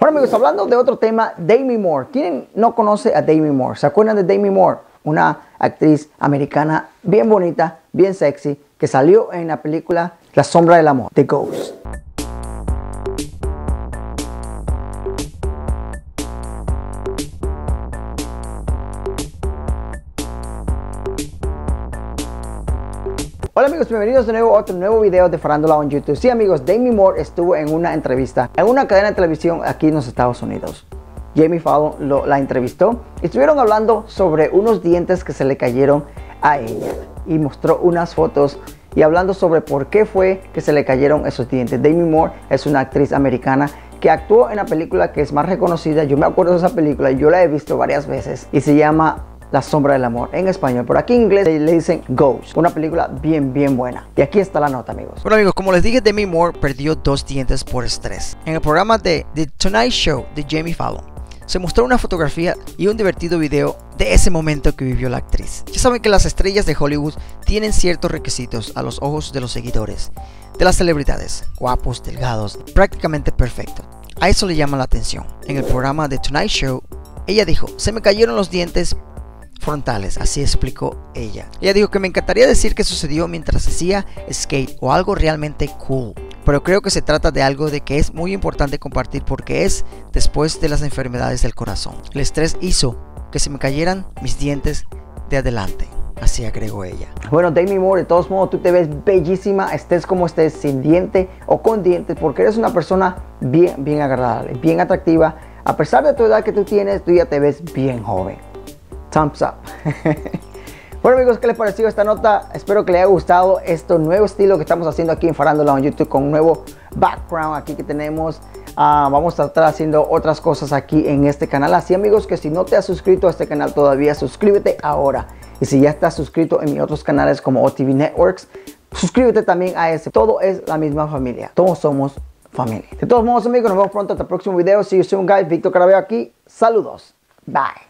Bueno amigos, hablando de otro tema, Demi Moore. ¿Quién no conoce a Demi Moore? ¿Se acuerdan de Demi Moore? Una actriz americana bien bonita, bien sexy, que salió en la película La sombra del amor, The Ghost. Hola amigos, bienvenidos de nuevo a otro nuevo video de Farándula en YouTube. Sí amigos, Demi Moore estuvo en una entrevista en una cadena de televisión aquí en los Estados Unidos. Jamie Fallon la entrevistó y estuvieron hablando sobre unos dientes que se le cayeron a ella y mostró unas fotos y hablando sobre por qué fue que se le cayeron esos dientes. Demi Moore es una actriz americana que actuó en la película que es más reconocida. Yo me acuerdo de esa película, yo la he visto varias veces y se llama la sombra del amor en español. Por aquí en inglés le dicen Ghost. Una película bien, bien buena. Y aquí está la nota, amigos. Bueno, amigos, como les dije, Demi Moore perdió dos dientes por estrés. En el programa de The Tonight Show de Jamie Fallon, se mostró una fotografía y un divertido video de ese momento que vivió la actriz. Ya saben que las estrellas de Hollywood tienen ciertos requisitos a los ojos de los seguidores, de las celebridades, guapos, delgados, prácticamente perfectos. A eso le llama la atención. En el programa The Tonight Show, ella dijo, se me cayeron los dientes frontales, así explicó ella. Ella dijo que me encantaría decir que sucedió mientras hacía skate o algo realmente cool, pero creo que se trata de algo de que es muy importante compartir porque es después de las enfermedades del corazón. El estrés hizo que se me cayeran mis dientes de adelante. Así agregó ella. Bueno, Demi Moore, de todos modos, tú te ves bellísima, estés como estés, sin diente o con dientes, porque eres una persona bien, bien agradable, bien atractiva. A pesar de tu edad que tú tienes, tú ya te ves bien joven thumbs up. bueno amigos, ¿qué les pareció esta nota? Espero que les haya gustado este nuevo estilo que estamos haciendo aquí en Farándula en YouTube con un nuevo background aquí que tenemos. Ah, vamos a estar haciendo otras cosas aquí en este canal. Así amigos que si no te has suscrito a este canal todavía, suscríbete ahora. Y si ya estás suscrito en mis otros canales como OTV Networks, suscríbete también a ese. Todo es la misma familia. Todos somos familia. De todos modos amigos, nos vemos pronto hasta el próximo video. See you soon guys. Víctor Carabeo aquí. Saludos. Bye.